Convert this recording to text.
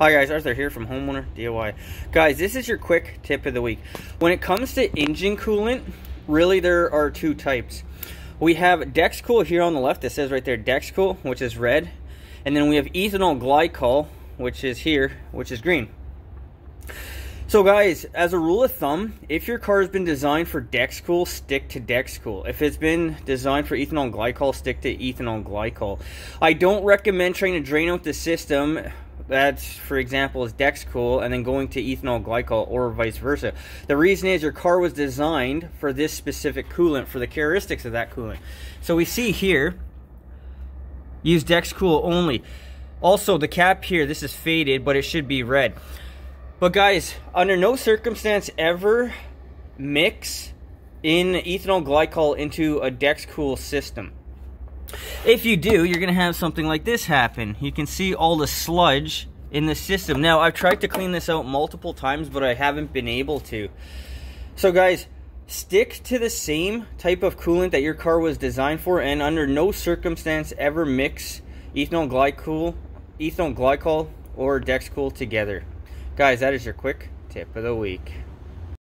Hi guys, Arthur here from Homeowner DIY. Guys, this is your quick tip of the week. When it comes to engine coolant, really there are two types. We have Dexcool here on the left, it says right there Dexcool, which is red. And then we have ethanol glycol, which is here, which is green. So guys, as a rule of thumb, if your car has been designed for Dexcool, stick to Dexcool. If it's been designed for ethanol glycol, stick to ethanol glycol. I don't recommend trying to drain out the system that's for example is Dexcool and then going to ethanol glycol or vice versa. The reason is your car was designed for this specific coolant for the characteristics of that coolant. So we see here use Dexcool only. Also the cap here this is faded but it should be red. But guys, under no circumstance ever mix in ethanol glycol into a Dexcool system. If you do, you're to have something like this happen. You can see all the sludge in the system. Now, I've tried to clean this out multiple times, but I haven't been able to. So guys, stick to the same type of coolant that your car was designed for and under no circumstance ever mix ethanol glycol, ethanol glycol or Dexcool together. Guys, that is your quick tip of the week.